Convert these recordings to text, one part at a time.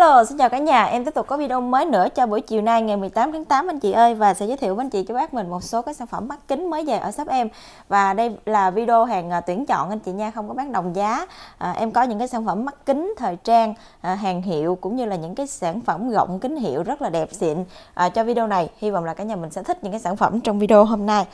Hello, xin chào cả nhà. Em tiếp tục có video mới nữa cho buổi chiều nay ngày 18 tháng 8 anh chị ơi và sẽ giới thiệu với anh chị cho bác mình một số cái sản phẩm mắt kính mới về ở shop em. Và đây là video hàng à, tuyển chọn anh chị nha, không có bán đồng giá. À, em có những cái sản phẩm mắt kính thời trang, à, hàng hiệu cũng như là những cái sản phẩm gọng kính hiệu rất là đẹp xịn à, cho video này. Hy vọng là cả nhà mình sẽ thích những cái sản phẩm trong video hôm nay.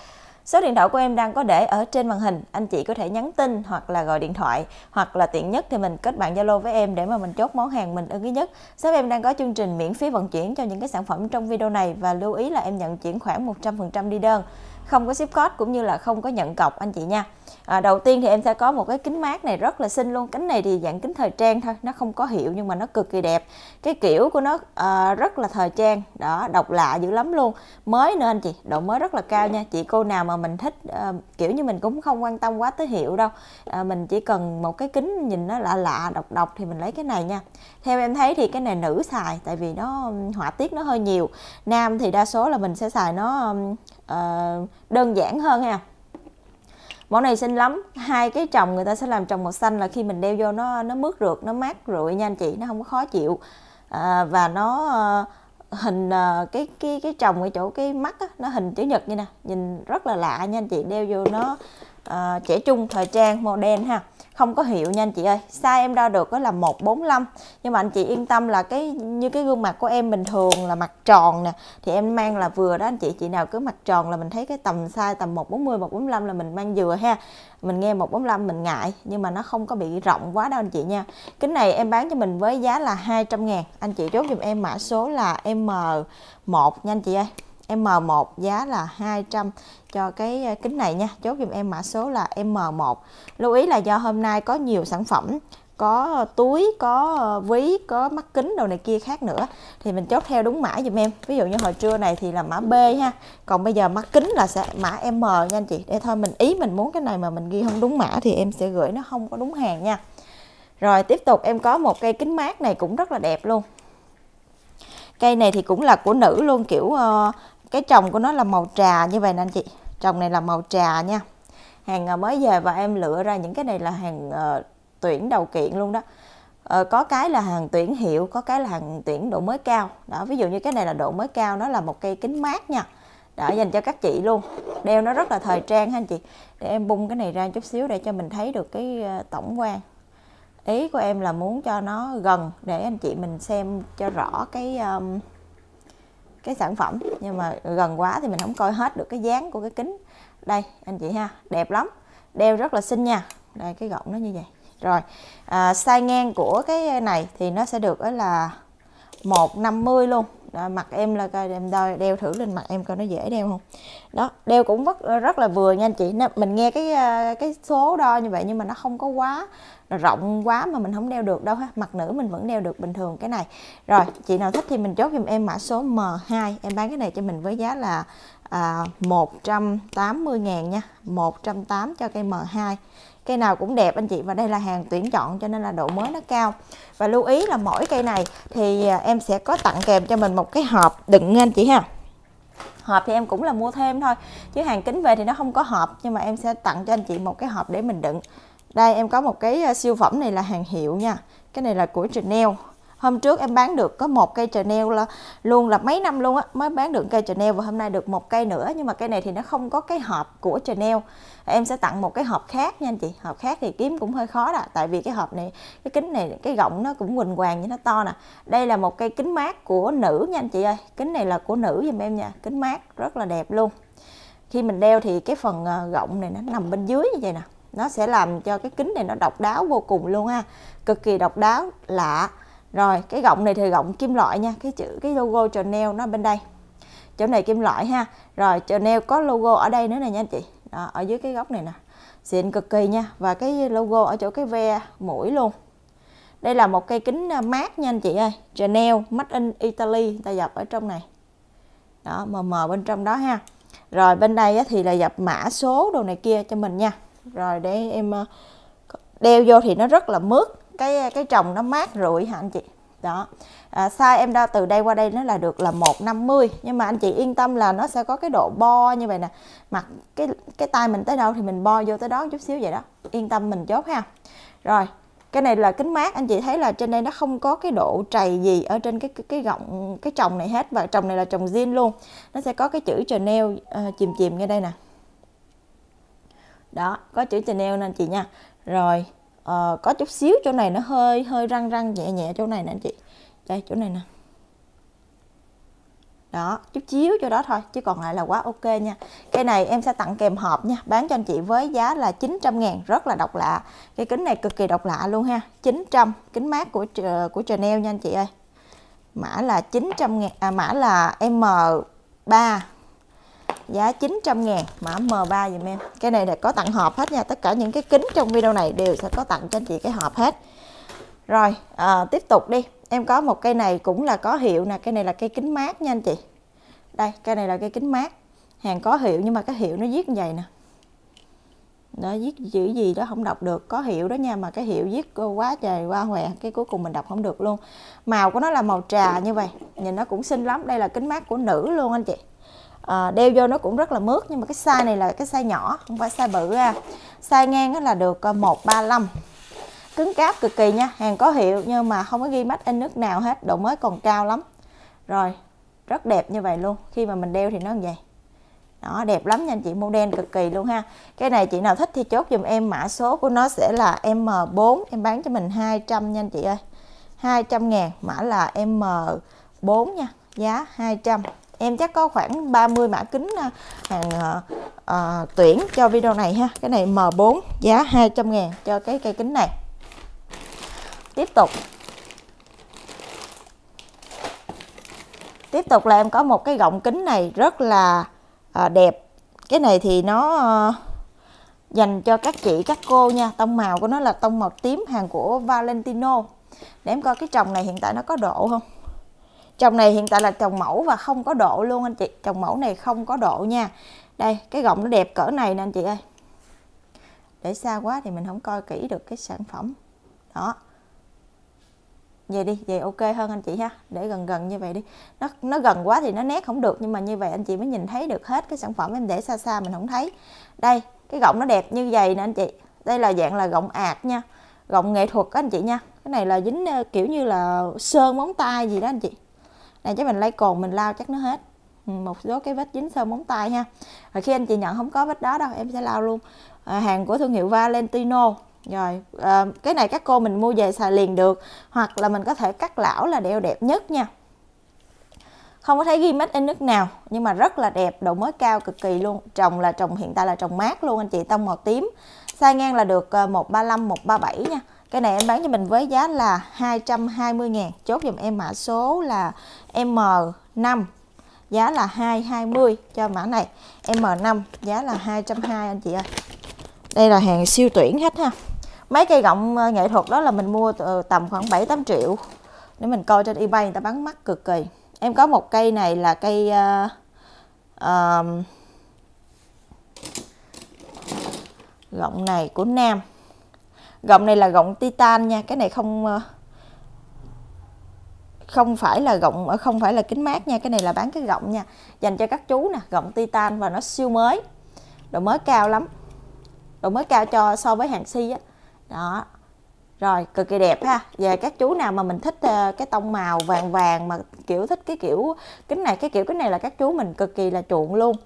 Số điện thoại của em đang có để ở trên màn hình, anh chị có thể nhắn tin hoặc là gọi điện thoại hoặc là tiện nhất thì mình kết bạn Zalo với em để mà mình chốt món hàng mình ưng ý nhất. Shop em đang có chương trình miễn phí vận chuyển cho những cái sản phẩm trong video này và lưu ý là em nhận chuyển khoản 100% đi đơn không có ship code cũng như là không có nhận cọc anh chị nha. À, đầu tiên thì em sẽ có một cái kính mát này rất là xinh luôn. Kính này thì dạng kính thời trang thôi nó không có hiệu nhưng mà nó cực kỳ đẹp. Cái kiểu của nó à, rất là thời trang đó độc lạ dữ lắm luôn. Mới nữa anh chị độ mới rất là cao nha. Chị cô nào mà mình thích à, kiểu như mình cũng không quan tâm quá tới hiệu đâu. À, mình chỉ cần một cái kính nhìn nó lạ lạ độc độc thì mình lấy cái này nha. Theo em thấy thì cái này nữ xài tại vì nó họa tiết nó hơi nhiều. Nam thì đa số là mình sẽ xài nó uh, đơn giản hơn ha. Mẫu này xinh lắm. Hai cái trồng người ta sẽ làm trồng màu xanh là khi mình đeo vô nó nó mướt rượt nó mát rượi nha anh chị nó không có khó chịu. À, và nó uh, hình uh, cái cái cái trồng ở chỗ cái mắt á, nó hình chữ nhật như nè nhìn rất là lạ nha anh chị đeo vô nó uh, trẻ trung thời trang màu đen ha không có hiệu nha anh chị ơi. Size em đo được đó là 145 nhưng mà anh chị yên tâm là cái, như cái gương mặt của em bình thường là mặt tròn nè. Thì em mang là vừa đó anh chị chị nào cứ mặt tròn là mình thấy cái tầm size tầm 140 145 là mình mang vừa ha. Mình nghe 145 mình ngại, nhưng mà nó không có bị rộng quá đâu anh chị nha. Kính này em bán cho mình với giá là 200 ngàn. Anh chị chốt dùm em mã số là M1 nha anh chị ơi. M1 giá là 200 cho cái ờ, kính này nha. Chốt dùm em mã số là M1 lưu ý là do hôm nay có nhiều sản phẩm có ờ, túi có ờ, ví có mắt kính đồ này kia khác nữa thì mình chốt theo đúng mã dùm em. Ví dụ như hồi trưa này thì là mã B ha còn bây giờ mắt kính là sẽ mã M nha anh chị. Để thôi mình ý mình muốn cái này mà mình ghi không đúng mã thì em sẽ gửi nó không có đúng hàng nha. Rồi tiếp tục em có một cây kính mát này cũng rất là đẹp luôn. Cây này thì cũng là của nữ luôn kiểu uh, cái trồng của nó là màu trà như vậy nè anh chị. Trồng này là màu trà nha. Hàng à, mới về và em lựa ra những cái này là hàng uh, tuyển đầu kiện luôn đó. Uh, có cái là hàng tuyển hiệu có cái là hàng tuyển độ mới cao. Đó ví dụ như cái này là độ mới cao nó là một cây kính mát nha. Đó dành cho các chị luôn. Đeo nó rất là thời trang ha anh chị. Để em bung cái này ra chút xíu để cho mình thấy được cái ờ, tổng quan. Ý của em là muốn cho nó gần để anh chị mình xem cho rõ cái um, cái sản phẩm nhưng mà gần quá thì mình không coi hết được cái dáng của cái kính. Đây anh chị ha đẹp lắm đeo rất là xinh nha. Đây cái gọng nó như vậy. Rồi à, size ngang của cái này thì nó sẽ được đó là 150 luôn. Đó, mặt em là coi em đo đeo thử lên mặt em coi nó dễ đeo không. Đó đeo cũng rất rất là vừa nha anh chị. Mình nghe cái à, cái số đo như vậy nhưng mà nó không có quá rộng quá mà mình không đeo được đâu ha. Mặt nữ mình vẫn đeo được bình thường cái này. Rồi chị nào thích thì mình chốt giùm em mã số M2 em bán cái này cho mình với giá là à, 180 ngàn nha. 180 cho cây M2 cây nào cũng đẹp anh chị và đây là hàng tuyển chọn cho nên là độ mới nó cao. Và lưu ý là mỗi cây này thì à, em sẽ có tặng kèm cho mình một cái hộp đựng nha anh chị ha. Hộp thì em cũng là mua thêm thôi chứ hàng kính về thì nó không có hộp nhưng mà em sẽ tặng cho anh chị một cái hộp để mình đựng đây, em có một cái à, siêu phẩm này là hàng hiệu nha. Cái này là của Chanel. Hôm trước em bán được có một cây Chanel là luôn là mấy năm luôn á, mới bán được cây Chanel và hôm nay được một cây nữa. Nhưng mà cây này thì nó không có cái hộp của Chanel. Em sẽ tặng một cái hộp khác nha anh chị. Hộp khác thì kiếm cũng hơi khó đó. Tại vì cái hộp này, cái kính này, cái gọng nó cũng quỳnh hoàng như nó to nè. Đây là một cây kính mát của nữ nha anh chị ơi. Kính này là của nữ giùm em nha. Kính mát, rất là đẹp luôn. Khi mình đeo thì cái phần à, gọng này nó nằm bên dưới như vậy nè nó sẽ làm cho cái kính này nó độc đáo vô cùng luôn ha. Cực kỳ độc đáo lạ. Rồi cái gọng này thì gọng kim loại nha. Cái chữ cái logo Chanel nó bên đây. Chỗ này kim loại ha. Rồi Chanel có logo ở đây nữa nè nha anh chị. Đó, ở dưới cái góc này nè. Xịn cực kỳ nha. Và cái logo ở chỗ cái ve mũi luôn. Đây là một cây kính à, mát nha anh chị ơi. Chanel Made in Italy ta dập ở trong này. Đó mờ mờ bên trong đó ha. Rồi bên đây thì là dập mã số đồ này kia cho mình nha rồi để em ờ, đeo vô thì nó rất là mướt cái cái trồng nó mát rượi hả anh chị? Đó. À, size em đo từ đây qua đây nó là được là 150 nhưng mà anh chị yên tâm là nó sẽ có cái độ bo như vậy nè. Mặt cái cái tay mình tới đâu thì mình bo vô tới đó chút xíu vậy đó. Yên tâm mình chốt ha. Rồi cái này là kính mát anh chị thấy là trên đây nó không có cái độ trầy gì ở trên cái cái, cái gọng cái trồng này hết và trồng này là trồng zin luôn. Nó sẽ có cái chữ Chanel uh, chìm chìm ngay đây nè đó có chữ Chanel nè chị nha. Rồi uh, có chút xíu chỗ này nó hơi hơi răng răng nhẹ nhẹ chỗ này nè chị. Đây chỗ này nè. Đó chút xíu cho đó thôi chứ còn lại là quá ok nha. Cây này em sẽ tặng kèm hộp nha. Bán cho anh chị với giá là 900 ngàn rất là độc lạ. Cái kính này cực kỳ độc lạ luôn ha. 900 kính mát của của Chanel nha anh chị ơi. Mã là 900 ngàn à, mã là M3 giá 900 ngàn mã M3 dùm em. Cái này là có tặng hộp hết nha. Tất cả những cái kính trong video này đều sẽ có tặng cho anh chị cái hộp hết. Rồi à, tiếp tục đi. Em có một cây này cũng là có hiệu nè. Cây này là cây kính mát nha anh chị. Đây cây này là cây kính mát. Hàng có hiệu nhưng mà cái hiệu nó viết như vậy nè. Nó viết chữ gì đó không đọc được. Có hiệu đó nha mà cái hiệu viết quá trời qua hòe cái cuối cùng mình đọc không được luôn. Màu của nó là màu trà như vậy. Nhìn nó cũng xinh lắm. Đây là kính mát của nữ luôn anh chị à, đeo vô nó cũng rất là mướt nhưng mà cái size này là cái size nhỏ không phải size bự ra size ngang là được ờ, 135 cứng cáp cực kỳ nha hàng có hiệu nhưng mà không có ghi mắt in nước nào hết độ mới còn cao lắm. Rồi rất đẹp như vậy luôn khi mà mình đeo thì nó như vậy. Đó đẹp lắm nha anh chị đen cực kỳ luôn ha. Cái này chị nào thích thì chốt dùm em mã số của nó sẽ là M4 em bán cho mình 200 nha anh chị ơi. 200 ngàn mã là M4 nha giá 200 em chắc có khoảng 30 mã kính à, hàng uh, uh, tuyển cho video này ha. Cái này M4 giá 200 ngàn cho cái cây kính này. Tiếp tục. Tiếp tục là em có một cái gọng kính này rất là uh, đẹp. Cái này thì nó uh, dành cho các chị các cô nha. Tông màu của nó là tông màu tím hàng của Valentino. Để em coi cái trồng này hiện tại nó có độ không? Trồng này hiện tại là trồng mẫu và không có độ luôn anh chị. Trồng mẫu này không có độ nha. Đây, cái gọng nó đẹp cỡ này nè anh chị ơi. Để xa quá thì mình không coi kỹ được cái sản phẩm. Đó. Về đi, về ok hơn anh chị ha. Để gần gần như vậy đi. Nó nó gần quá thì nó nét không được nhưng mà như vậy anh chị mới nhìn thấy được hết cái sản phẩm em để xa xa mình không thấy. Đây, cái gọng nó đẹp như vậy nè anh chị. Đây là dạng là gọng ạt nha. Gọng nghệ thuật anh chị nha. Cái này là dính ờ, kiểu như là sơn móng tay gì đó anh chị này chứ mình lấy cồn mình lao chắc nó hết. Ừ, một số cái vết dính sơn móng tay ha. Và khi anh chị nhận không có vết đó đâu em sẽ lao luôn. À, hàng của thương hiệu Valentino. Rồi à, cái này các cô mình mua về xài liền được. Hoặc là mình có thể cắt lão là đeo đẹp nhất nha. Không có thấy ghi made in nước nào nhưng mà rất là đẹp độ mới cao cực kỳ luôn. Trồng là trồng hiện tại là trồng mát luôn anh chị tông màu tím. Sai ngang là được à, 135 137 nha cái này em bán cho mình với giá là 220 ngàn. Chốt dùm em mã số là M5 Giá là 220 cho mã này. M5 giá là 220 anh chị ơi. Đây là hàng siêu tuyển hết ha. Mấy cây gọng ờ, nghệ thuật đó là mình mua tầm khoảng 7-8 triệu. Nếu mình coi trên eBay người ta bán mắc cực kỳ. Em có một cây này là cây uh, uh, Gọng này của Nam gọng này là gọng titan nha, cái này không ờ, không phải là gọng ờ, không phải là kính mát nha, cái này là bán cái gọng nha. Dành cho các chú nè, gọng titan và nó siêu mới, độ mới cao lắm, độ mới cao cho so với hàng si á. Đó, rồi, cực kỳ đẹp ha. Và các chú nào mà mình thích ờ, cái tông màu vàng vàng mà kiểu thích cái kiểu kính này, cái kiểu kính này là các chú mình cực kỳ là chuộng luôn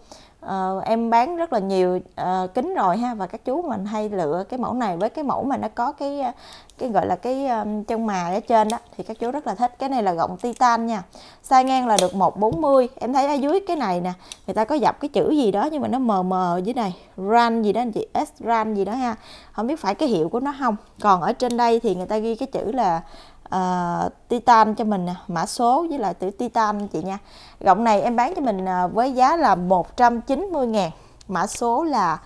uh, em bán rất là nhiều uh, kính rồi ha và các chú mình hay lựa cái mẫu này với cái mẫu mà nó có cái ờ, cái gọi là cái um, chân mài ở trên đó thì các chú rất là thích. Cái này là gọng titan nha size ngang là được 140 em thấy ở dưới cái này nè người ta có dập cái chữ gì đó nhưng mà nó mờ mờ dưới này ran gì đó anh chị s ran gì đó ha. Không biết phải cái hiệu của nó không. Còn ở trên đây thì người ta ghi cái chữ là uh, titan cho mình nè mã số với lại chữ titan chị nha. Gọng này em bán cho mình uh, với giá là 190 ngàn. Mã số là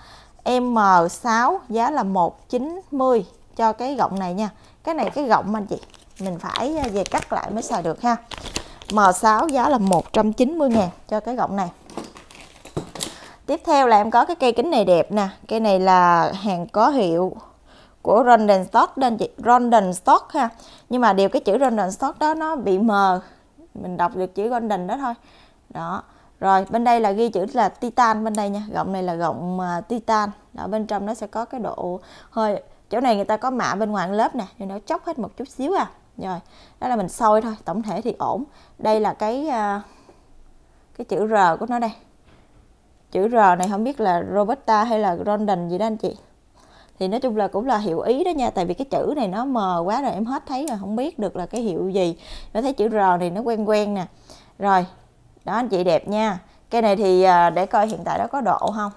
M6 giá là 190 cho cái gọng này nha. Cái này cái gọng anh chị mình phải ờ, về cắt lại mới xài được ha. M6 giá là 190 ngàn cho cái gọng này. Tiếp theo là em có cái cây kính này đẹp nè. Cây này là hàng có hiệu của London Stock đây anh chị London Stock ha. Nhưng mà điều cái chữ London Stock đó nó bị mờ. Mình đọc được chữ London đó thôi. Đó. Rồi bên đây là ghi chữ là titan bên đây nha. Gọng này là gọng uh, titan. Đó bên trong nó sẽ có cái độ hơi chỗ này người ta có mạ bên ngoài lớp nè nên nó chóc hết một chút xíu à. Rồi đó là mình sôi thôi tổng thể thì ổn. Đây là cái uh, cái chữ R của nó đây. Chữ R này không biết là Roberta hay là Rondon gì đó anh chị thì nói chung là cũng là hiệu ý đó nha, tại vì cái chữ này nó mờ quá rồi em hết thấy rồi, không biết được là cái hiệu gì. Nó thấy chữ R này nó quen quen nè. Rồi, đó, anh chị đẹp nha. Cái này thì à, để coi hiện tại nó có độ không?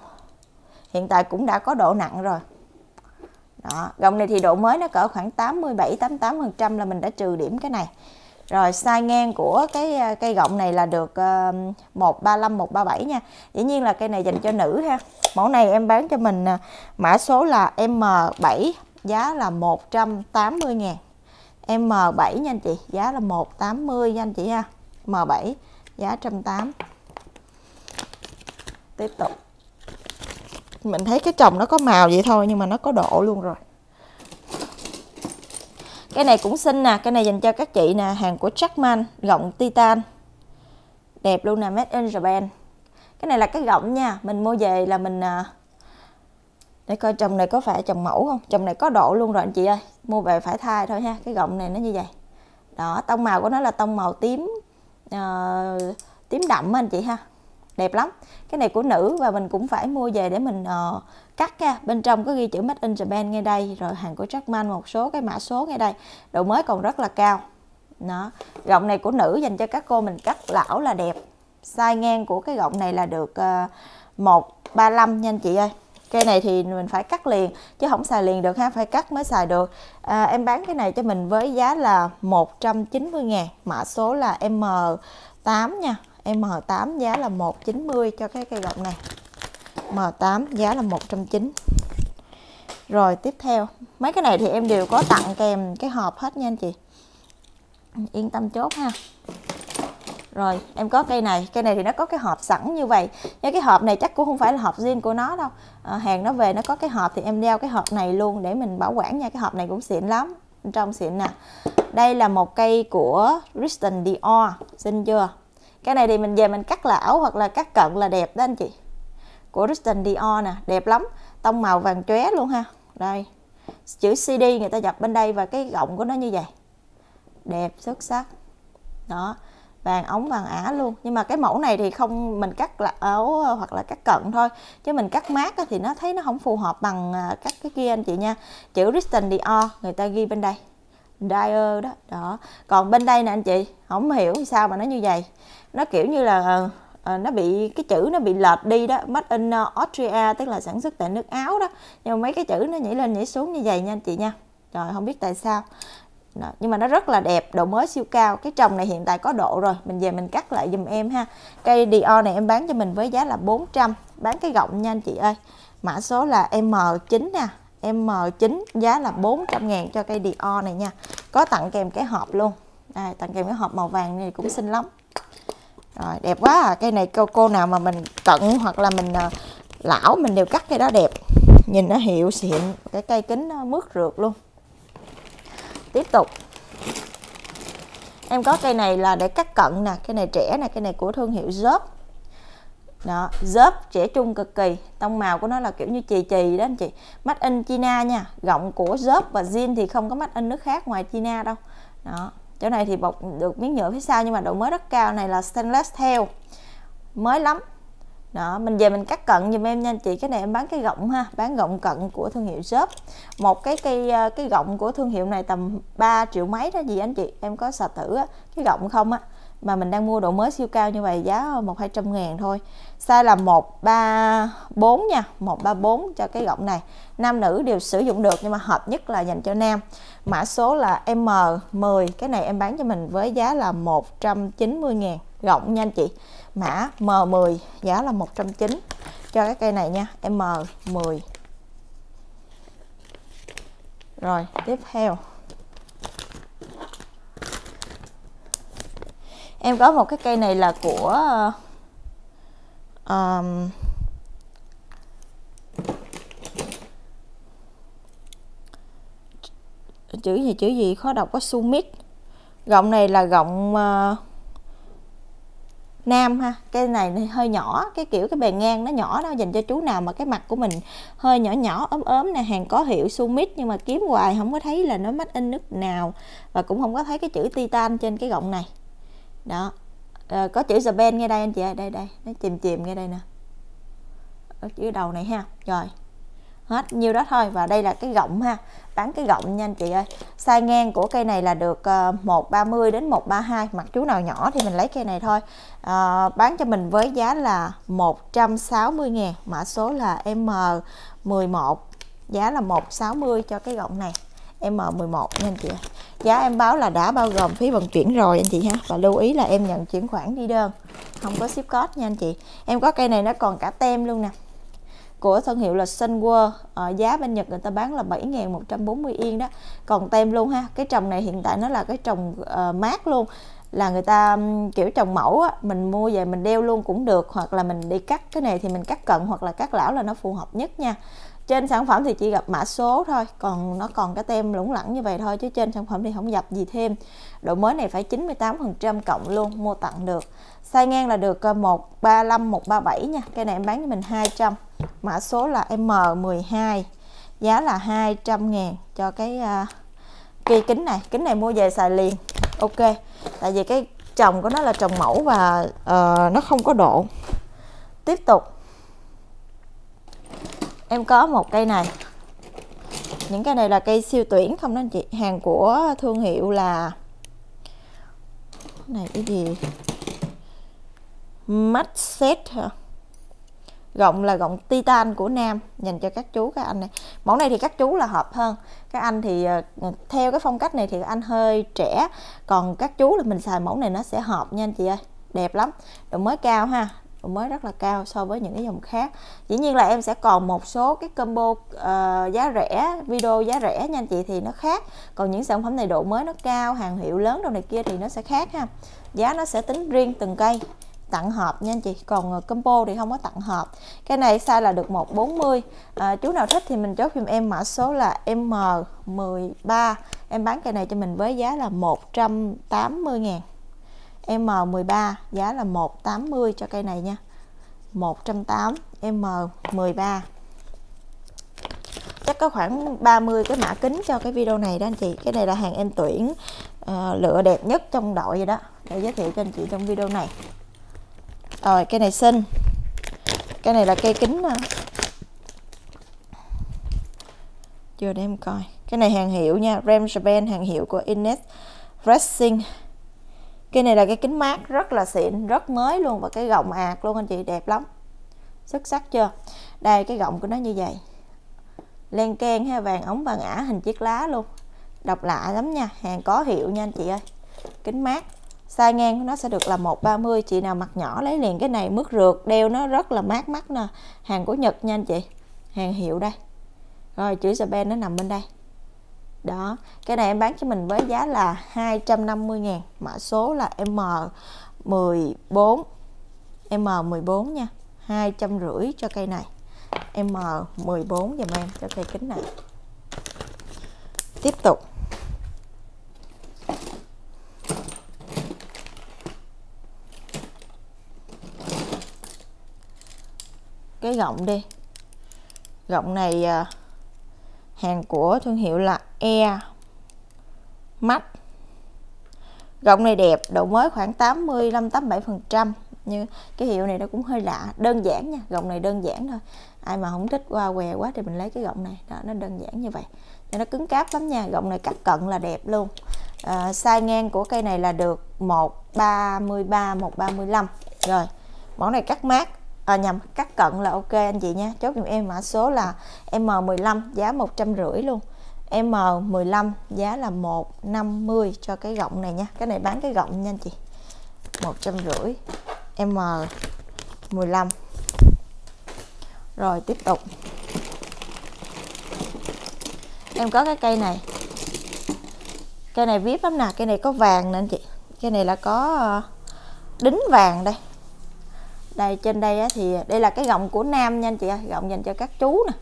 Hiện tại cũng đã có độ nặng rồi. Đó, gọng này thì độ mới nó cỡ khoảng 87 88 phần trăm là mình đã trừ điểm cái này rồi size ngang của cái à, cây gọng này là được ờ, 135 137 nha. Dĩ nhiên là cây này dành cho nữ ha. Mẫu này em bán cho mình à, mã số là M7 giá là 180 ngàn M7 nha anh chị, giá là 180 nha anh chị ha. M7 giá 180. Tiếp tục. Mình thấy cái chồng nó có màu vậy thôi nhưng mà nó có độ luôn rồi cái này cũng xinh nè cái này dành cho các chị nè hàng của Jackman gọng titan. Đẹp luôn nè made in Japan. Cái này là cái gọng nha mình mua về là mình à, để coi chồng này có phải chồng mẫu không? Chồng này có độ luôn rồi anh chị ơi mua về phải thay thôi ha cái gọng này nó như vậy. Đó tông màu của nó là tông màu tím uh, tím đậm anh chị ha đẹp lắm. Cái này của nữ và mình cũng phải mua về để mình uh, cắt nha. Bên trong có ghi chữ Made in Japan ngay đây rồi hàng của Jackman một số cái mã số ngay đây. Độ mới còn rất là cao. Đó. Gọng này của nữ dành cho các cô mình cắt lão là đẹp. Size ngang của cái gọng này là được ờ, uh, 135 nha anh chị ơi. Cây này thì mình phải cắt liền chứ không xài liền được ha phải cắt mới xài được. À, em bán cái này cho mình với giá là 190 ngàn mã số là M8 nha. M8 giá là 190 cho cái cây gọng này. M8 giá là 190 rồi tiếp theo. Mấy cái này thì em đều có tặng kèm cái hộp hết nha anh chị. Yên tâm chốt ha. Rồi em có cây này. Cây này thì nó có cái hộp sẵn như vậy. Nhưng cái hộp này chắc cũng không phải là hộp riêng của nó đâu. À, hàng nó về nó có cái hộp thì em đeo cái hộp này luôn để mình bảo quản nha. Cái hộp này cũng xịn lắm bên trong xịn nè. Đây là một cây của Christian Dior xinh chưa? Cái này thì mình về mình cắt lão hoặc là cắt cận là đẹp đó anh chị. Của Christian Dior nè, đẹp lắm. Tông màu vàng chóe luôn ha. Đây. Chữ CD người ta dập bên đây và cái gọng của nó như vậy. Đẹp, xuất sắc. Đó. Vàng ống, vàng ả luôn. Nhưng mà cái mẫu này thì không, mình cắt là áo hoặc là cắt cận thôi. Chứ mình cắt mát thì nó thấy nó không phù hợp bằng à, các cái kia anh chị nha. Chữ Christian Dior người ta ghi bên đây dryer đó đó. Còn bên đây nè anh chị không hiểu sao mà nó như vậy. Nó kiểu như là à, nó bị cái chữ nó bị lệch đi đó made in ờ, Austria tức là sản xuất tại nước Áo đó. Nhưng mà mấy cái chữ nó nhảy lên nhảy xuống như vậy nha anh chị nha. Rồi không biết tại sao. Đó. nhưng mà nó rất là đẹp độ mới siêu cao. Cái trồng này hiện tại có độ rồi mình về mình cắt lại dùm em ha. Cây Dior này em bán cho mình với giá là 400 bán cái gọng nha anh chị ơi. Mã số là M9 nè. M9 giá là 400 ngàn cho cây Dior này nha. Có tặng kèm cái hộp luôn. Đây tặng kèm cái hộp màu vàng này cũng xinh lắm. Rồi, đẹp quá à. Cây này cô cô nào mà mình cận hoặc là mình à, lão mình đều cắt cây đó đẹp. Nhìn nó hiệu xịn, cái cây kính nó mướt rượt luôn. Tiếp tục. Em có cây này là để cắt cận nè cây này trẻ nè cây này của thương hiệu Zop đó dớp trẻ trung cực kỳ. Tông màu của nó là kiểu như chì chì đó anh chị. Mắt in China nha. Gọng của dớp và zin thì không có mắt in nước khác ngoài China đâu. Đó chỗ này thì bọc được miếng nhựa phía sau nhưng mà độ mới rất cao. Này là stainless theo mới lắm. Đó mình về mình cắt cận giùm em nha anh chị. Cái này em bán cái gọng ha bán gọng cận của thương hiệu shop một cái cây ờ, cái gọng của thương hiệu này tầm 3 triệu mấy đó gì anh chị. Em có xà tử á, cái gọng không á mà mình đang mua độ mới siêu cao như vậy giá một hai trăm ngàn thôi. Size là 134 nha 134 cho cái gọng này. Nam nữ đều sử dụng được nhưng mà hợp nhất là dành cho nam. Mã số là M10 cái này em bán cho mình với giá là 190 ngàn. Gọng nha anh chị, mã M10 giá là 190 cho cái cây này nha M10 rồi, tiếp theo. Em có một cái cây này là của um, chữ gì chữ gì? Khó đọc có sumit. Gọng này là gọng uh, ờ, nam ha. Cái này hơi nhỏ cái kiểu cái bề ngang nó nhỏ đó dành cho chú nào mà cái mặt của mình hơi nhỏ nhỏ ốm ốm nè. Hàng có hiệu Sumit nhưng mà kiếm hoài không có thấy là nó mắt in nước nào. Và cũng không có thấy cái chữ titan trên cái gọng này đó. À, có chữ Japan ngay đây anh chị ơi. Đây đây. Nó chìm chìm ngay đây nè. Ở chữ đầu này ha. Rồi. Hết nhiêu đó thôi và đây là cái gọng ha. Bán cái gọng nha anh chị ơi. Size ngang của cây này là được ờ, 130 đến 132 mặt chú nào nhỏ thì mình lấy cây này thôi. À, bán cho mình với giá là 160 ngàn. Mã số là M11 giá là 160 cho cái gọng này. M11 nha anh chị giá em báo là đã bao gồm phí vận chuyển rồi anh chị ha. Và lưu ý là em nhận chuyển khoản đi đơn không có ship code nha anh chị. Em có cây này nó còn cả tem luôn nè. Của thương hiệu là Sunworld à, ờ, giá bên Nhật người ta bán là 7.140 yên đó. Còn tem luôn ha. Cái trồng này hiện tại nó là cái trồng uh, mát luôn. Là người ta um, kiểu trồng mẫu á, mình mua về mình đeo luôn cũng được. Hoặc là mình đi cắt cái này thì mình cắt cận hoặc là cắt lão là nó phù hợp nhất nha trên sản phẩm thì chỉ gặp mã số thôi còn nó còn cái tem lủng lẳng như vậy thôi chứ trên sản phẩm thì không gặp gì thêm. Độ mới này phải 98% cộng luôn mua tặng được. Size ngang là được ờ, 135 137 nha. Cái này em bán cho mình 200 mã số là M12 giá là 200 ngàn cho cái ờ, uh, cây kính này. Kính này mua về xài liền. Ok tại vì cái trồng của nó là trồng mẫu và uh, nó không có độ. Tiếp tục em có một cây này. Những cây này là cây siêu tuyển không đó anh chị? Hàng của thương hiệu là này cái gì? Mắt set hả? Gọng là gọng titan của nam. Dành cho các chú, các anh này. Mẫu này thì các chú là hợp hơn. Các anh thì ờ, theo cái phong cách này thì anh hơi trẻ. Còn các chú là mình xài mẫu này nó sẽ hợp nha anh chị ơi. Đẹp lắm. Độ mới cao ha mới rất là cao so với những cái dòng khác. Dĩ nhiên là em sẽ còn một số cái combo uh, giá rẻ video giá rẻ nha anh chị thì nó khác. Còn những sản phẩm này độ mới nó cao hàng hiệu lớn đâu này kia thì nó sẽ khác ha. Giá nó sẽ tính riêng từng cây tặng hộp nha anh chị. Còn ờ, combo thì không có tặng hộp. Cái này size là được 140 à, chú nào thích thì mình chốt giùm em mã số là M13 em bán cây này cho mình với giá là 180 ngàn. M13 giá là 180 cho cây này nha. 180 M13 chắc có khoảng 30 cái mã kính cho cái video này đó anh chị. Cái này là hàng em tuyển uh, lựa đẹp nhất trong đội vậy đó để giới thiệu cho anh chị trong video này. Rồi cái này xinh. Cái này là cây kính nè chưa để em coi. Cái này hàng hiệu nha Ramsben hàng hiệu của Ines Racing cái này là cái kính mát rất là xịn, rất mới luôn và cái gọng ạc luôn anh chị, đẹp lắm. Xuất sắc chưa? Đây, cái gọng của nó như vậy. Len ken ha, vàng ống, vàng ả, hình chiếc lá luôn. Độc lạ lắm nha, hàng có hiệu nha anh chị ơi. Kính mát. Size ngang của nó sẽ được là 130 chị nào mặt nhỏ lấy liền cái này mức rượt, đeo nó rất là mát mắt nè. Hàng của Nhật nha anh chị. Hàng hiệu đây. Rồi, chữ Japan nó nằm bên đây đó cái này em bán cho mình với giá là 250 ngàn mã số là M14 M14 nha 250 cho cây này M14 dùm em cho cây kính này. Tiếp tục. Cái gọng đi. Gọng này à, hàng của thương hiệu là E Max. Gọng này đẹp độ mới khoảng 85 87 phần trăm. Như cái hiệu này nó cũng hơi lạ đơn giản nha gọng này đơn giản thôi. Ai mà không thích qua què quá thì mình lấy cái gọng này đó nó đơn giản như vậy. Nó cứng cáp lắm nha gọng này cắt cận là đẹp luôn. À, size ngang của cây này là được 133 135 rồi món này cắt mát Ờ, à, nhầm cắt cận là ok anh chị nha chốt giùm em mã số là M15 giá 150 luôn. M15 giá là 150 cho cái gọng này nha. Cái này bán cái gọng nha anh chị. 150 M15. Rồi tiếp tục. Em có cái cây này. Cây này vip lắm nè cây này có vàng nè anh chị. Cây này là có ờ, đính vàng đây đây trên đây á, thì đây là cái gọng của nam nha anh chị ơi gọng dành cho các chú nè.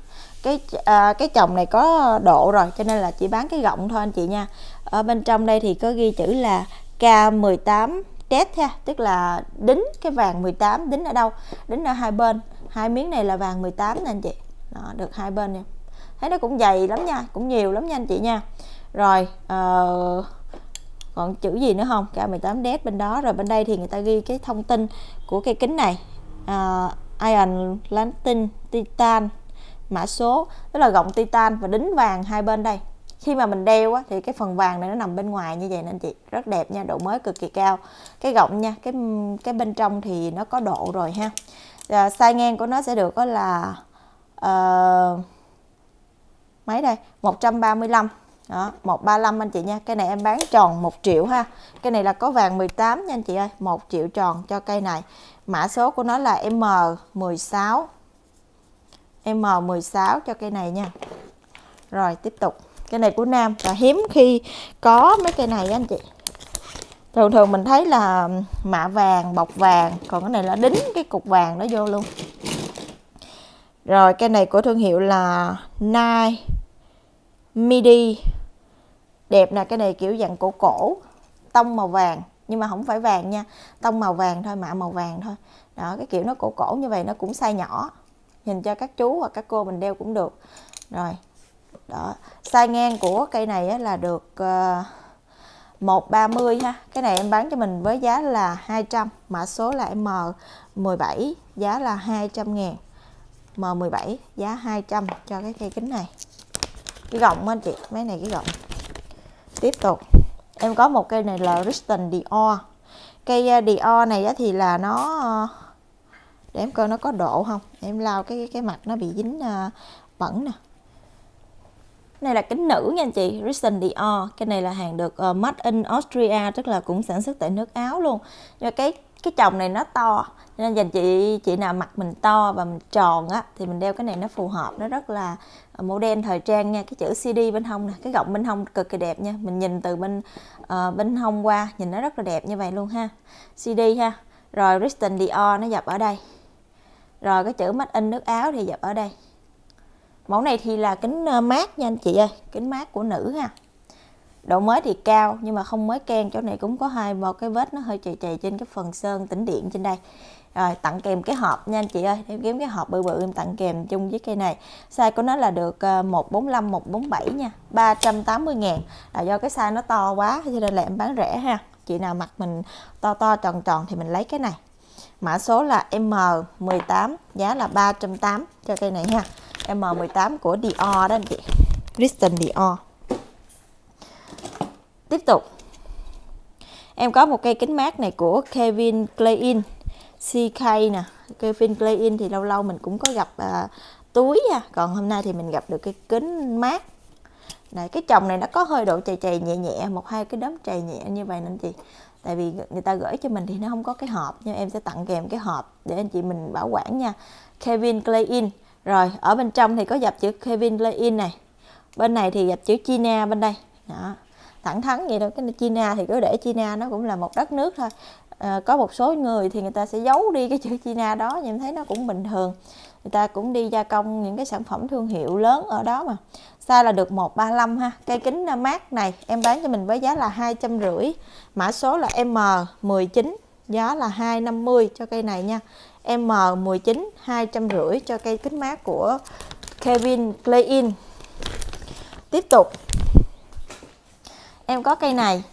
Cái à, cái chồng này có độ rồi cho nên là chỉ bán cái gọng thôi anh chị nha. Ở bên trong đây thì có ghi chữ là K18 test ha tức là đính cái vàng 18 đính ở đâu? Đính ở hai bên. Hai miếng này là vàng 18 nè anh chị. Đó, được hai bên nè. Thấy nó cũng dày lắm nha cũng nhiều lắm nha anh chị nha. Rồi uh, còn chữ gì nữa không? K18 đét bên đó. Rồi bên đây thì người ta ghi cái thông tin của cây kính này. Uh, iron lantin titan mã số. Tức là gọng titan và đính vàng hai bên đây. Khi mà mình đeo á, thì cái phần vàng này nó nằm bên ngoài như vậy nên chị. Rất đẹp nha độ mới cực kỳ cao. Cái gọng nha cái cái bên trong thì nó có độ rồi ha. À, sai ngang của nó sẽ được có là uh, mấy đây? 135 đó 135 anh chị nha. Cái này em bán tròn 1 triệu ha. Cái này là có vàng 18 nha anh chị ơi. 1 triệu tròn cho cây này. Mã số của nó là M16 M16 cho cây này nha. Rồi, tiếp tục. Cái này của nam. Và hiếm khi có mấy cây này anh chị. Thường thường mình thấy là mạ vàng, bọc vàng. Còn cái này là đính cái cục vàng nó vô luôn. Rồi, cây này của thương hiệu là Nike midi đẹp nè cái này kiểu dạng cổ cổ tông màu vàng nhưng mà không phải vàng nha tông màu vàng thôi mạ màu vàng thôi. Đó cái kiểu nó cổ cổ như vậy nó cũng size nhỏ nhìn cho các chú hoặc các cô mình đeo cũng được. Rồi đó size ngang của cây này là được ờ, uh, 130 ha. Cái này em bán cho mình với giá là 200 mã số là M17 giá là 200 ngàn. M17 giá 200 cho cái cây kính này. Cái gọng anh chị mấy này cái gọng tiếp tục. Em có một cây này là Kristen Dior. Cây à, Dior này thì là nó ờ, để em coi nó có độ không? Em lau cái cái mặt nó bị dính à, bẩn nè này là kính nữ nha anh chị Christian Dior. Cái này là hàng được uh, made in Austria tức là cũng sản xuất tại nước Áo luôn. Nhưng cái cái chồng này nó to nên dành chị chị nào mặt mình to và mình tròn á thì mình đeo cái này nó phù hợp nó rất là ờ, model màu đen thời trang nha. Cái chữ CD bên hông nè cái gọng bên hông cực kỳ đẹp nha. Mình nhìn từ bên uh, bên hông qua nhìn nó rất là đẹp như vậy luôn ha. CD ha. Rồi Christian Dior nó dập ở đây. Rồi cái chữ made in nước áo thì dập ở đây mẫu này thì là kính ờ, mát nha anh chị ơi, kính mát của nữ ha. Độ mới thì cao nhưng mà không mới ken chỗ này cũng có hai, một cái vết nó hơi chày chày trên cái phần sơn tĩnh điện trên đây. Rồi, tặng kèm cái hộp nha anh chị ơi, em kiếm cái hộp bự bự em tặng kèm chung với cây này. Size của nó là được ờ, 145 147 nha 380 ngàn. Là do cái size nó to quá cho nên là em bán rẻ ha. Chị nào mặt mình to to tròn tròn thì mình lấy cái này mã số là M18 giá là 380 cho cây này ha. M18 của Dior đó anh chị. Kristen Dior. Tiếp tục. Em có một cây kính mát này của Kevin Klein CK nè. Kevin Klein thì lâu lâu mình cũng có gặp à, túi nha còn hôm nay thì mình gặp được cái kính mát. Này cái chồng này nó có hơi độ chày chày nhẹ nhẹ một hai cái đốm chày nhẹ như vậy nên chị tại vì người ta gửi cho mình thì nó không có cái hộp nhưng em sẽ tặng kèm cái hộp để anh chị mình bảo quản nha. Kevin Clay in rồi ở bên trong thì có dập chữ Kevin Clay in này. Bên này thì dập chữ China bên đây. Đó. Thẳng thắn vậy đâu cái China thì cứ để China nó cũng là một đất nước thôi. À, có một số người thì người ta sẽ giấu đi cái chữ China đó nhưng em thấy nó cũng bình thường người ta cũng đi gia công những cái sản phẩm thương hiệu lớn ở đó mà. Size là được 135 ha. Cây kính mát này em bán cho mình với giá là hai trăm rưỡi. Mã số là M19 giá là 250 cho cây này nha. M19 200 rưỡi cho cây kính mát của Kevin Klein. Tiếp tục. Em có cây này.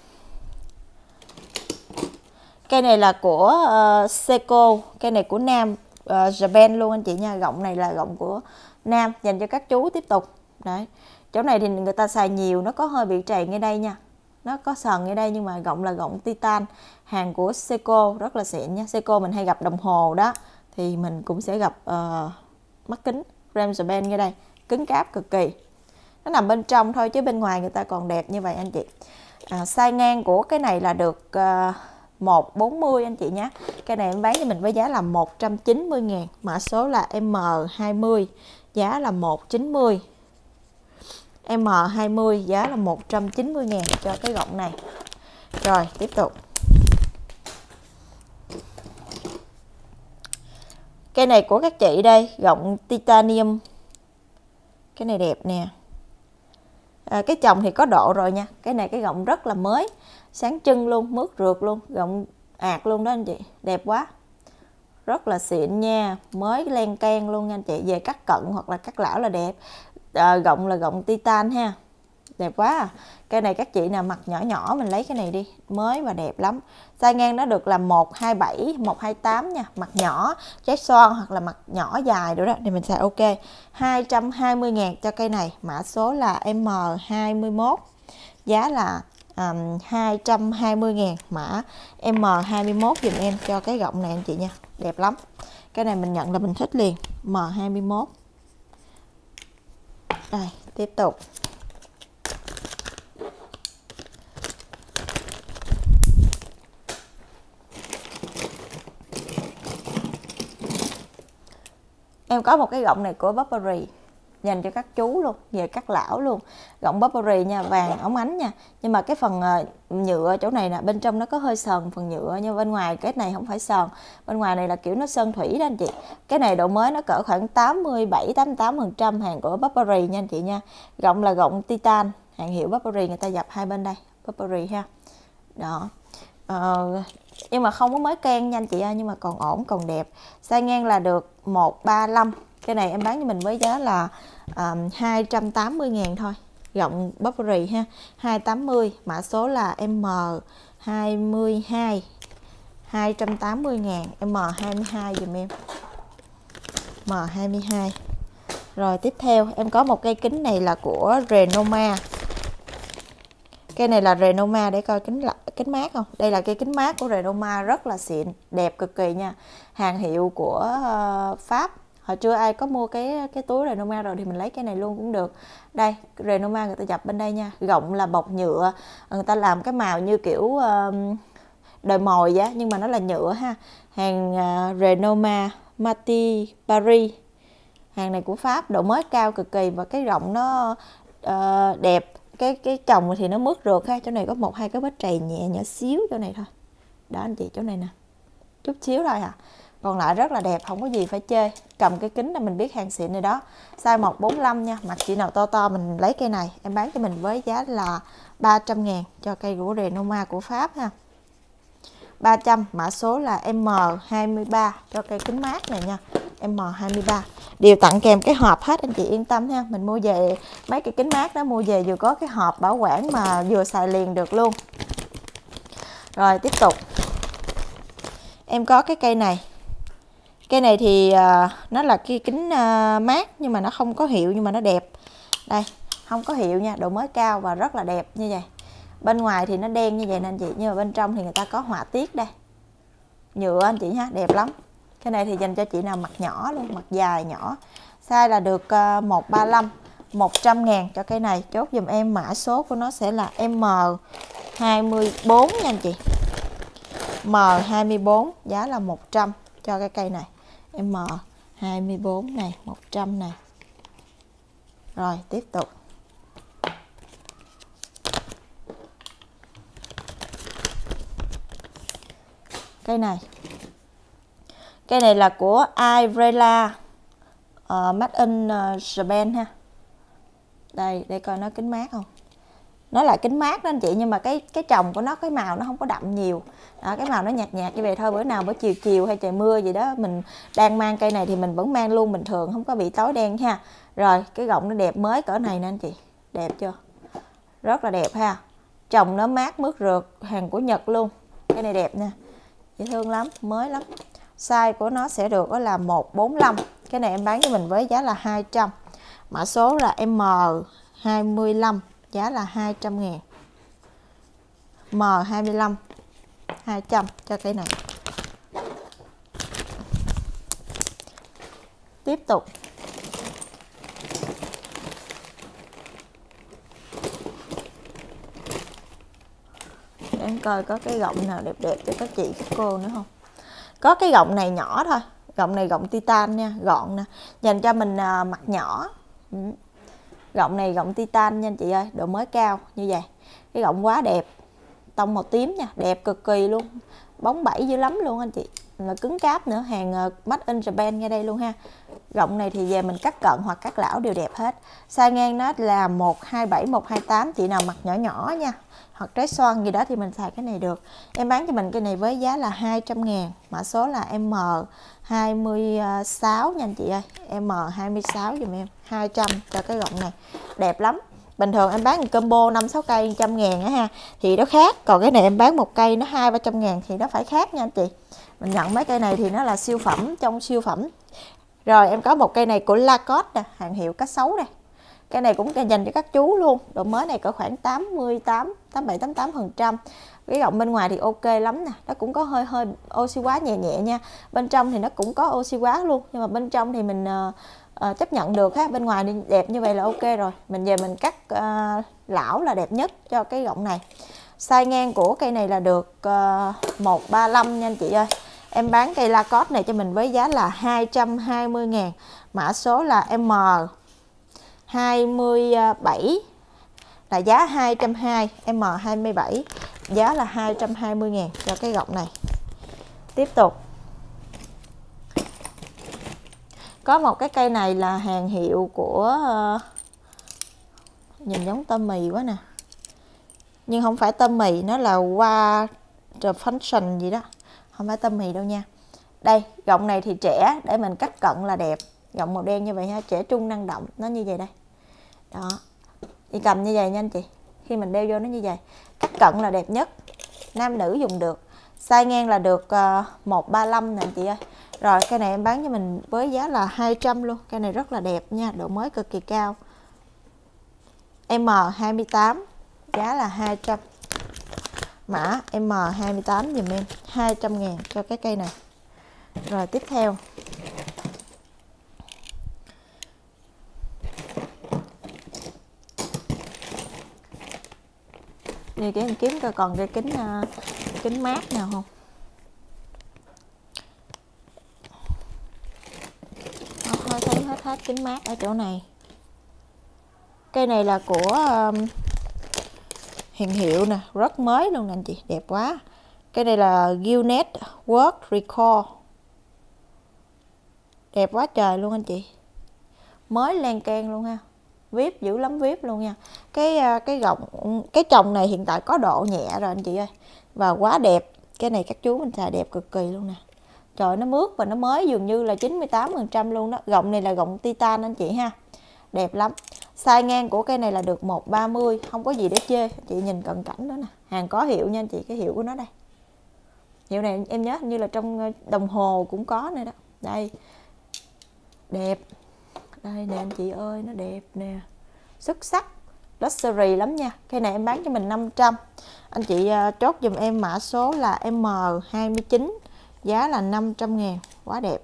Cây này là của uh, Seiko cây này của Nam. Ờ, uh, Japan luôn anh chị nha gọng này là gọng của Nam dành cho các chú tiếp tục. Đấy chỗ này thì người ta xài nhiều nó có hơi bị trầy ngay đây nha. Nó có sần ngay đây nhưng mà gọng là gọng titan hàng của Seiko rất là xịn nha. Seiko mình hay gặp đồng hồ đó thì mình cũng sẽ gặp uh, mắt kính Ramsben ngay đây cứng cáp cực kỳ. Nó nằm bên trong thôi chứ bên ngoài người ta còn đẹp như vậy anh chị. À, size ngang của cái này là được uh, 140 anh chị nhé Cây này em bán cho mình với giá là 190 ngàn mã số là M20 giá là 190 M20 giá là 190 ngàn cho cái gọng này rồi tiếp tục Cây này của các chị đây, gọng titanium. Cái này đẹp nè. À, cái chồng thì có độ rồi nha. Cái này cái gọng rất là mới, sáng trưng luôn, mướt rượt luôn. Gọng ạt luôn đó anh chị. Đẹp quá. Rất là xịn nha. Mới len can luôn nha anh chị. Về cắt cận hoặc là cắt lão là đẹp. Ờ, à, gọng là gọng titan ha. Đẹp quá à. cái này các chị nào mặc nhỏ nhỏ mình lấy cái này đi. Mới và đẹp lắm. Size ngang nó được là 127 128 nha. Mặt nhỏ trái son hoặc là mặt nhỏ dài nữa đó thì mình xài ok. 220 ngàn cho cây này. Mã số là M21 giá là um, 220.000 mã M21 dùm em cho cái gọng này anh chị nha. Đẹp lắm. Cái này mình nhận là mình thích liền. M21 đây tiếp tục. Em có một cái gọng này của Burberry dành cho các chú luôn về các lão luôn. Gọng Burberry nha vàng ống ánh nha. Nhưng mà cái phần ờ, nhựa chỗ này nè bên trong nó có hơi sờn phần nhựa nhưng bên ngoài cái này không phải sờn. Bên ngoài này là kiểu nó sơn thủy đó anh chị. Cái này độ mới nó cỡ khoảng 87 88 phần trăm hàng của Burberry nha anh chị nha. Gọng là gọng titan hàng hiệu Burberry người ta dập hai bên đây Burberry ha. Đó. Ờ, nhưng mà không có mới can nha anh chị ơi nhưng mà còn ổn còn đẹp. Size ngang là được 135 cái này em bán cho mình với giá là um, 280.000 thôi. Gọng Burberry ha. 280 mã số là M22 280.000 M22 dùm em. M22 rồi tiếp theo em có một cây kính này là của Renoma. Cây này là Renoma để coi kính là, kính mát không? Đây là cây kính mát của Renoma rất là xịn đẹp cực kỳ nha. Hàng hiệu của uh, Pháp hồi chưa ai có mua cái cái túi Renoma rồi thì mình lấy cái này luôn cũng được. Đây Renoma người ta dập bên đây nha. Gọng là bọc nhựa. Người ta làm cái màu như kiểu uh, đời mồi giá nhưng mà nó là nhựa ha. Hàng uh, Renoma Mati Paris. Hàng này của Pháp độ mới cao cực kỳ và cái rộng nó uh, đẹp. Cái cái chồng thì nó mướt rượt ha chỗ này có một hai cái vết trầy nhẹ nhỏ xíu chỗ này thôi. Đó anh chị chỗ này nè. Chút xíu thôi à còn lại rất là đẹp, không có gì phải chê. Cầm cái kính là mình biết hàng xịn này đó. Size 145 nha mặt chị nào to to mình lấy cây này, em bán cho mình với giá là 300 ngàn cho cây gỗ Renoma của Pháp ha. 300 mã số là M23 cho cây kính mát này nha. M23 đều tặng kèm cái hộp hết, anh chị yên tâm ha. Mình mua về, mấy cái kính mát đó mua về vừa có cái hộp bảo quản mà vừa xài liền được luôn. Rồi tiếp tục. Em có cái cây này cây này thì uh, nó là cái kính uh, mát nhưng mà nó không có hiệu nhưng mà nó đẹp. Đây không có hiệu nha độ mới cao và rất là đẹp như vậy. Bên ngoài thì nó đen như vậy nè anh chị nhưng mà bên trong thì người ta có họa tiết đây. Nhựa anh chị ha đẹp lắm. Cái này thì dành cho chị nào mặt nhỏ luôn mặt dài nhỏ. Size là được uh, 135 100 ngàn cho cây này. Chốt dùm em mã số của nó sẽ là M24 nha anh chị. M24 giá là 100 cho cái cây này. M24 này 100 này. Rồi tiếp tục. Cây này. Cây này là của Ivrela uh, ờ, made in uh, Japan ha. Đây để coi nó kính mát không nó là kính mát đó anh chị nhưng mà cái cái trồng của nó cái màu nó không có đậm nhiều. Đó, cái màu nó nhạt nhạt như vậy thôi bữa nào bữa chiều chiều hay trời mưa gì đó mình đang mang cây này thì mình vẫn mang luôn bình thường không có bị tối đen ha. Rồi cái gọng nó đẹp mới cỡ này nè anh chị. Đẹp chưa? Rất là đẹp ha. Trồng nó mát mướt rượt hàng của Nhật luôn. Cái này đẹp nè. Dễ thương lắm mới lắm. Size của nó sẽ được đó là 145 cái này em bán cho mình với giá là 200 mã số là M25 giá là 200 ngàn M25 200 cho cây này. Tiếp tục. Để em coi có cái gọng nào đẹp đẹp cho các chị các cô nữa không? Có cái gọng này nhỏ thôi gọng này gọng titan nha gọn nè. Dành cho mình à, mặt nhỏ. Ừ gọng này gọng titan nha anh chị ơi độ mới cao như vậy. Cái gọng quá đẹp tông màu tím nha đẹp cực kỳ luôn. Bóng bẩy dữ lắm luôn anh chị. Là cứng cáp nữa hàng uh, made in Japan ngay đây luôn ha gọng này thì về mình cắt cận hoặc cắt lão đều đẹp hết. Sai ngang nó là 127 128 chị nào mặc nhỏ nhỏ nha. Hoặc trái xoan gì đó thì mình xài cái này được. Em bán cho mình cái này với giá là 200 ngàn. Mã số là M26 nha anh chị ơi. M26 dùm em. 200 cho cái gọng này. Đẹp lắm. Bình thường em bán một combo 5 6 cây 100 ngàn á ha, thì nó khác. Còn cái này em bán một cây nó hai, ba trăm ngàn thì nó phải khác nha anh chị. Mình nhận mấy cây này thì nó là siêu phẩm, trong siêu phẩm rồi em có một cây này của Lacoste nè hàng hiệu cá sấu nè. cái này cũng dành cho các chú luôn. Độ mới này có khoảng 88 87 88 phần trăm. Cái gọng bên ngoài thì ok lắm nè. Nó cũng có hơi hơi oxy hóa nhẹ nhẹ nha. Bên trong thì nó cũng có oxy hóa luôn. Nhưng mà bên trong thì mình uh, uh, chấp nhận được ha. Bên ngoài thì đẹp như vậy là ok rồi. Mình về mình cắt uh, lão là đẹp nhất cho cái gọng này. Size ngang của cây này là được uh, 135 nha anh chị ơi em bán cây la cốt này cho mình với giá là 220 ngàn. Mã số là M. 27 là giá 220 M27 giá là 220 ngàn cho cái gọng này. Tiếp tục. Có một cái cây này là hàng hiệu của ờ, nhìn giống tôm mì quá nè. Nhưng không phải tôm mì, nó là qua function gì đó không phải tôm mì đâu nha. Đây gọng này thì trẻ để mình cắt cận là đẹp. Gọng màu đen như vậy ha trẻ trung năng động nó như vậy đây. Đó đi cầm như vậy nha anh chị. Khi mình đeo vô nó như vậy cắt cận là đẹp nhất. Nam nữ dùng được size ngang là được ờ, uh, 135 nè chị ơi. Rồi cái này em bán cho mình với giá là 200 luôn. Cái này rất là đẹp nha độ mới cực kỳ cao. M28 giá là 200 mã M28 dùm em 200 ngàn cho cái cây này. Rồi tiếp theo. Đi cái em kiếm coi còn cái kính uh, kính mát nào không? Thôi thấy hết hết kính mát ở chỗ này. Cây này là của uh, hiện hiệu nè, rất mới luôn nè anh chị, đẹp quá. Cái này là Gillnet Work Record. Đẹp quá trời luôn anh chị. Mới len can luôn ha. Vip dữ lắm, vip luôn nha. Cái à, cái gọng, cái chồng này hiện tại có độ nhẹ rồi anh chị ơi. Và quá đẹp. Cái này các chú mình xài đẹp cực kỳ luôn nè. Trời, nó mướt và nó mới, dường như là 98 phần trăm luôn đó. Gọng này là gọng titan anh chị ha. Đẹp lắm size ngang của cây này là được 130 không có gì để chê. Chị nhìn cận cảnh đó nè. Hàng có hiệu nha anh chị, cái hiệu của nó đây. Hiệu này em nhớ như là trong ờ, đồng hồ cũng có nữa đó. Đây. Đẹp. Đây nè anh chị ơi, nó đẹp nè. Xuất sắc. Luxury lắm nha. Cây này em bán cho mình 500 anh chị ờ, chốt dùm em mã số là M29 giá là 500 ngàn. Quá đẹp.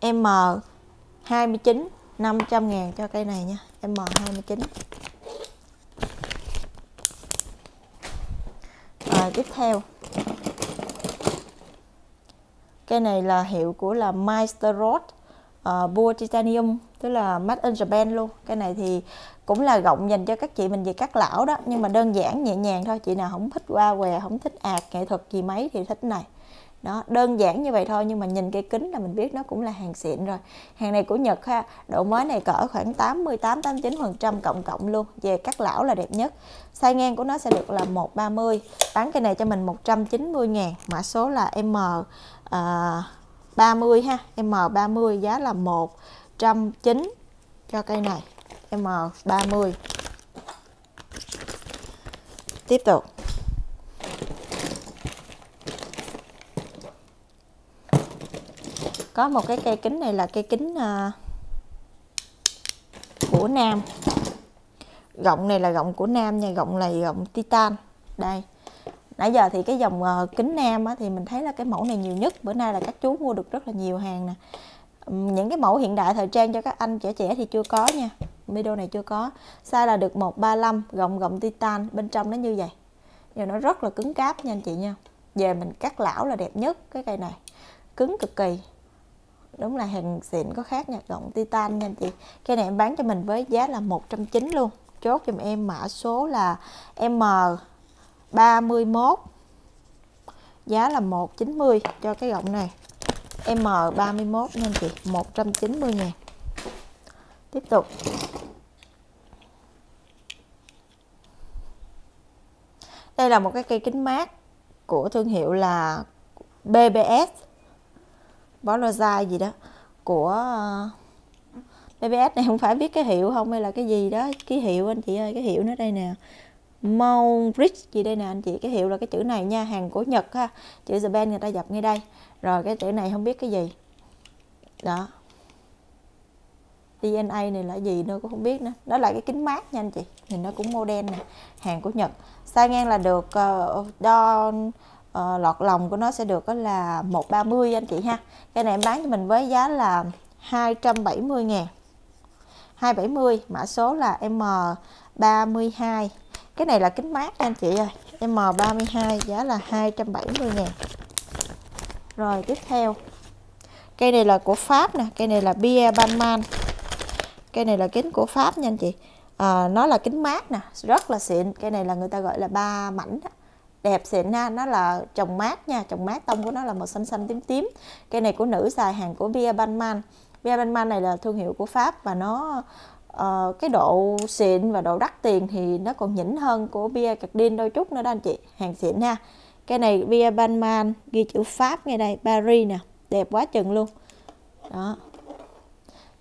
M29 500 ngàn cho cây này nha M29 rồi tiếp theo. Cây này là hiệu của là Meister Rod uh, ờ, Bua Titanium tức là Made in Japan luôn. Cây này thì cũng là gọng dành cho các chị mình về cắt lão đó nhưng mà đơn giản nhẹ nhàng thôi. Chị nào không thích qua què không thích ạt nghệ thuật gì mấy thì thích này đó đơn giản như vậy thôi nhưng mà nhìn cái kính là mình biết nó cũng là hàng xịn rồi. Hàng này của Nhật ha độ mới này cỡ khoảng 88 89 phần trăm cộng cộng luôn về cắt lão là đẹp nhất. Size ngang của nó sẽ được là 130 bán cây này cho mình 190 ngàn mã số là M à, uh, 30 ha M30 giá là 190 cho cây này M30 tiếp tục. Có một cái cây kính này là cây kính uh, của nam. Gọng này là gọng của nam nha gọng này gọng titan. Đây. Nãy giờ thì cái dòng uh, kính nam á, thì mình thấy là cái mẫu này nhiều nhất. Bữa nay là các chú mua được rất là nhiều hàng nè. Những cái mẫu hiện đại thời trang cho các anh trẻ trẻ thì chưa có nha. Video này chưa có. Size là được 135 gọng gọng titan bên trong nó như vậy. Giờ nó rất là cứng cáp nha anh chị nha. Về mình cắt lão là đẹp nhất cái cây này. Cứng cực kỳ đúng là hàng xịn có khác nha, gọng titan nha anh chị. Cái này em bán cho mình với giá là 190 luôn. Chốt giùm em mã số là M31 giá là 190 cho cái gọng này. M31 nha anh chị 190 ngàn. Tiếp tục. Đây là một cái cây kính mát của thương hiệu là BBS Boloza gì đó của ờ, BBS này không phải biết cái hiệu không hay là cái gì đó. Ký hiệu anh chị ơi cái hiệu nó đây nè. Mount Bridge gì đây nè anh chị cái hiệu là cái chữ này nha hàng của Nhật ha. Chữ Japan người ta dập ngay đây. Rồi cái chữ này không biết cái gì. Đó. DNA này là gì nữa cũng không biết nữa. Đó là cái kính mát nha anh chị. Thì nó cũng model nè hàng của Nhật. Size ngang là được uh, đo uh, lọt lòng của nó sẽ được đó là 130 anh chị ha. Cái này em bán cho mình với giá là 270 ngàn. 270 mã số là M32 cái này là kính mát anh chị ơi. M32 giá là 270 ngàn. Rồi tiếp theo. Cây này là của Pháp nè cây này là Bia Banman cây này là kính của Pháp nha anh chị. À, nó là kính mát nè rất là xịn. Cây này là người ta gọi là ba mảnh đó đẹp xịn nha nó là trồng mát nha trồng mát tông của nó là màu xanh xanh tím tím. Cây này của nữ xài hàng của Bia Banman Bia Banman này là thương hiệu của Pháp và nó uh, cái độ xịn và độ đắt tiền thì nó còn nhỉnh hơn của bia Cardin đôi chút nữa đó anh chị hàng xịn ha. Cái này bia Banman ghi chữ Pháp ngay đây Paris nè đẹp quá chừng luôn. Đó.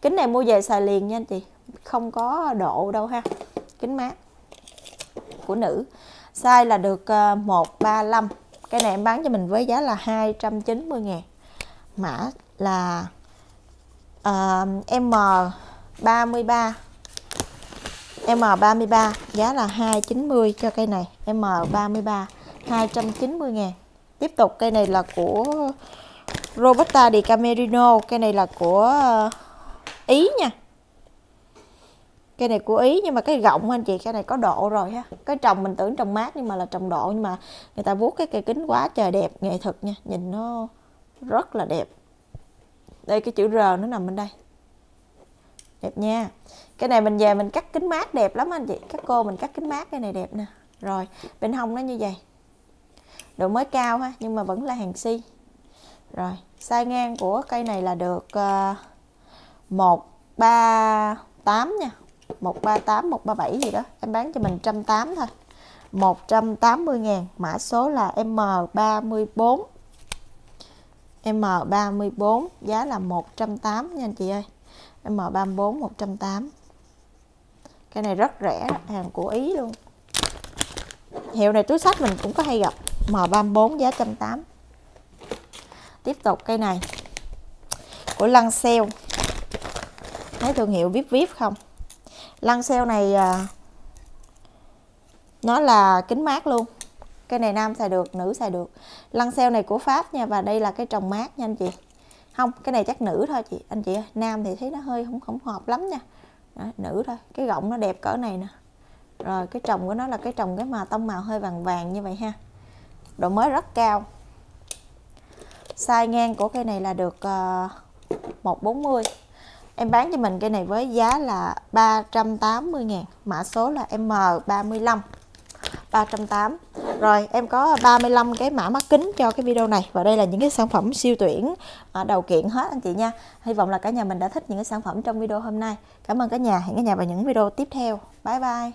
Kính này mua về xài liền nha anh chị không có độ đâu ha kính mát của nữ size là được ờ, 135 cái này em bán cho mình với giá là 290 ngàn. Mã là uh, M33 M33 giá là 290 cho cây này. M33 290 ngàn. Tiếp tục cây này là của Roberta di Camerino. Cây này là của uh, Ý nha cây này của Ý, nhưng mà cái gọng anh chị, cái này có độ rồi ha. Cái trồng mình tưởng trồng mát, nhưng mà là trồng độ, nhưng mà người ta vuốt cái cây kính quá trời đẹp, nghệ thuật nha. Nhìn nó rất là đẹp. Đây, cái chữ R nó nằm bên đây. Đẹp nha. Cái này mình về mình cắt kính mát đẹp lắm anh chị. Các cô mình cắt kính mát cái này đẹp nè. Rồi, bên hông nó như vậy. Độ mới cao ha, nhưng mà vẫn là hàng si. Rồi sai ngang của cây này là được ờ, một, ba, tám nha. 138 137 gì đó. Em bán cho mình 180 thôi. 180 ngàn. Mã số là M34 M34 giá là 108 nha anh chị ơi. M34 108 cái này rất rẻ, hàng của Ý luôn. Hiệu này túi sách mình cũng có hay gặp. M34 giá 108 tiếp tục cây này. Của lăng xeo thấy thương hiệu viết viết không? Lăng xeo này à, nó là kính mát luôn. Cái này nam xài được nữ xài được. Lăng xeo này của pháp nha và đây là cái trồng mát nha anh chị. Không cái này chắc nữ thôi chị. Anh chị ơi nam thì thấy nó hơi không không hợp lắm nha. Đó, nữ thôi. Cái gọng nó đẹp cỡ này nè. Rồi cái trồng của nó là cái trồng cái mà tông màu hơi vàng vàng như vậy ha. Độ mới rất cao. Size ngang của cây này là được à, uh, 140 em bán cho mình cây này với giá là 380 ngàn, mã số là M35 308 rồi em có 35 cái mã mắt kính cho cái video này. Và đây là những cái sản phẩm siêu tuyển à, đầu kiện hết anh chị nha. Hy vọng là cả nhà mình đã thích những cái sản phẩm trong video hôm nay. Cảm ơn cả nhà. Hẹn cả nhà vào những video tiếp theo. Bye bye.